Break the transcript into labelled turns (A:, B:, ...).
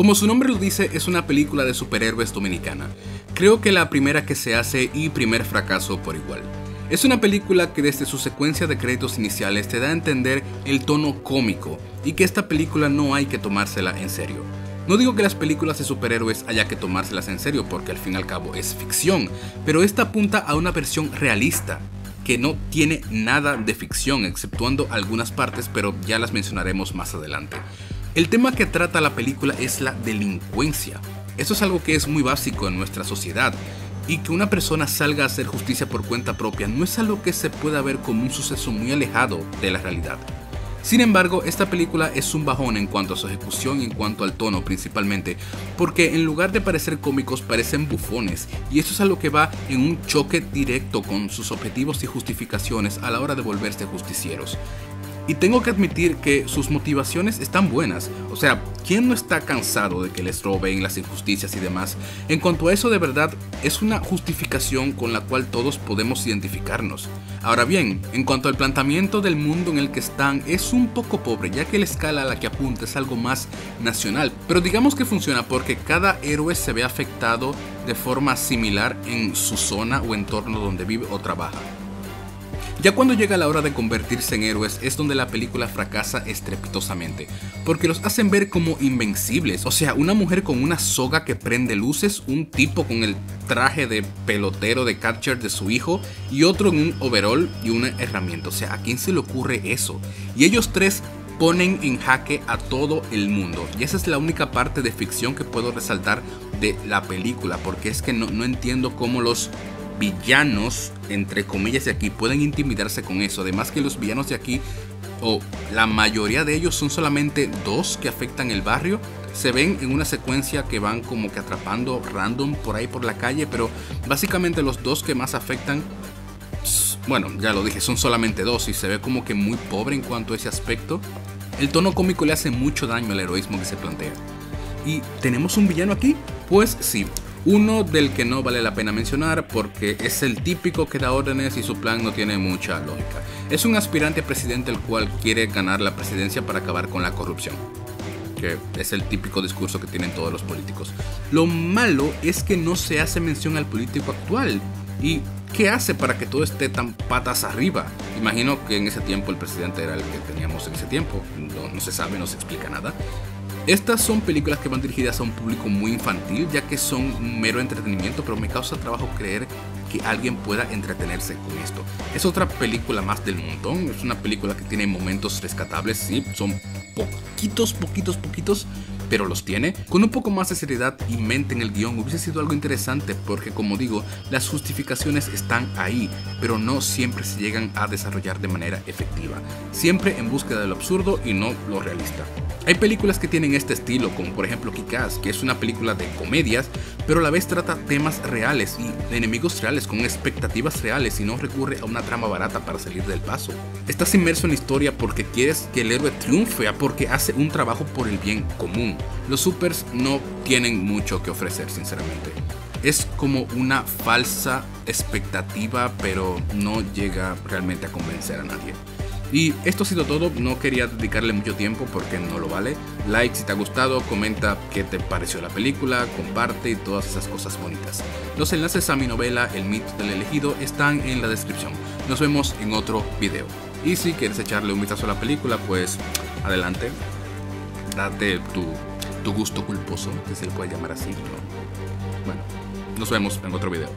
A: Como su nombre lo dice, es una película de superhéroes dominicana. Creo que la primera que se hace y primer fracaso por igual. Es una película que desde su secuencia de créditos iniciales te da a entender el tono cómico y que esta película no hay que tomársela en serio. No digo que las películas de superhéroes haya que tomárselas en serio porque al fin y al cabo es ficción, pero esta apunta a una versión realista, que no tiene nada de ficción, exceptuando algunas partes, pero ya las mencionaremos más adelante. El tema que trata la película es la delincuencia. Eso es algo que es muy básico en nuestra sociedad, y que una persona salga a hacer justicia por cuenta propia no es algo que se pueda ver como un suceso muy alejado de la realidad. Sin embargo, esta película es un bajón en cuanto a su ejecución y en cuanto al tono principalmente, porque en lugar de parecer cómicos parecen bufones, y eso es algo que va en un choque directo con sus objetivos y justificaciones a la hora de volverse justicieros. Y tengo que admitir que sus motivaciones están buenas. O sea, ¿quién no está cansado de que les roben las injusticias y demás? En cuanto a eso, de verdad, es una justificación con la cual todos podemos identificarnos. Ahora bien, en cuanto al planteamiento del mundo en el que están, es un poco pobre, ya que la escala a la que apunta es algo más nacional. Pero digamos que funciona porque cada héroe se ve afectado de forma similar en su zona o entorno donde vive o trabaja. Ya cuando llega la hora de convertirse en héroes es donde la película fracasa estrepitosamente, porque los hacen ver como invencibles, o sea, una mujer con una soga que prende luces, un tipo con el traje de pelotero de catcher de su hijo y otro en un overall y una herramienta, o sea, ¿a quién se le ocurre eso? Y ellos tres ponen en jaque a todo el mundo. Y esa es la única parte de ficción que puedo resaltar de la película, porque es que no, no entiendo cómo los villanos, entre comillas, de aquí pueden intimidarse con eso. Además que los villanos de aquí, o la mayoría de ellos son solamente dos que afectan el barrio. Se ven en una secuencia que van como que atrapando random por ahí por la calle, pero básicamente los dos que más afectan bueno, ya lo dije, son solamente dos y se ve como que muy pobre en cuanto a ese aspecto. El tono cómico le hace mucho daño al heroísmo que se plantea. ¿Y tenemos un villano aquí? Pues sí, uno del que no vale la pena mencionar porque es el típico que da órdenes y su plan no tiene mucha lógica. Es un aspirante presidente el cual quiere ganar la presidencia para acabar con la corrupción. Que es el típico discurso que tienen todos los políticos. Lo malo es que no se hace mención al político actual. ¿Y qué hace para que todo esté tan patas arriba? Imagino que en ese tiempo el presidente era el que teníamos en ese tiempo. No, no se sabe, no se explica nada. Estas son películas que van dirigidas a un público muy infantil, ya que son un mero entretenimiento, pero me causa trabajo creer que alguien pueda entretenerse con esto. Es otra película más del montón, es una película que tiene momentos rescatables, sí, son poquitos, poquitos, poquitos, pero los tiene. Con un poco más de seriedad y mente en el guion hubiese sido algo interesante porque como digo, las justificaciones están ahí, pero no siempre se llegan a desarrollar de manera efectiva. Siempre en búsqueda de lo absurdo y no lo realista. Hay películas que tienen este estilo, como por ejemplo Kikaz, que es una película de comedias, pero a la vez trata temas reales y enemigos reales con expectativas reales y no recurre a una trama barata para salir del paso. Estás inmerso en la historia porque quieres que el héroe triunfe, porque hace un trabajo por el bien común. Los supers no tienen mucho que ofrecer, sinceramente. Es como una falsa expectativa, pero no llega realmente a convencer a nadie. Y esto ha sido todo, no quería dedicarle mucho tiempo porque no lo vale. Like si te ha gustado, comenta qué te pareció la película, comparte y todas esas cosas bonitas. Los enlaces a mi novela El mito del elegido están en la descripción. Nos vemos en otro video. Y si quieres echarle un vistazo a la película, pues adelante. Date tu, tu gusto culposo, que se le puede llamar así. Bueno, nos vemos en otro video.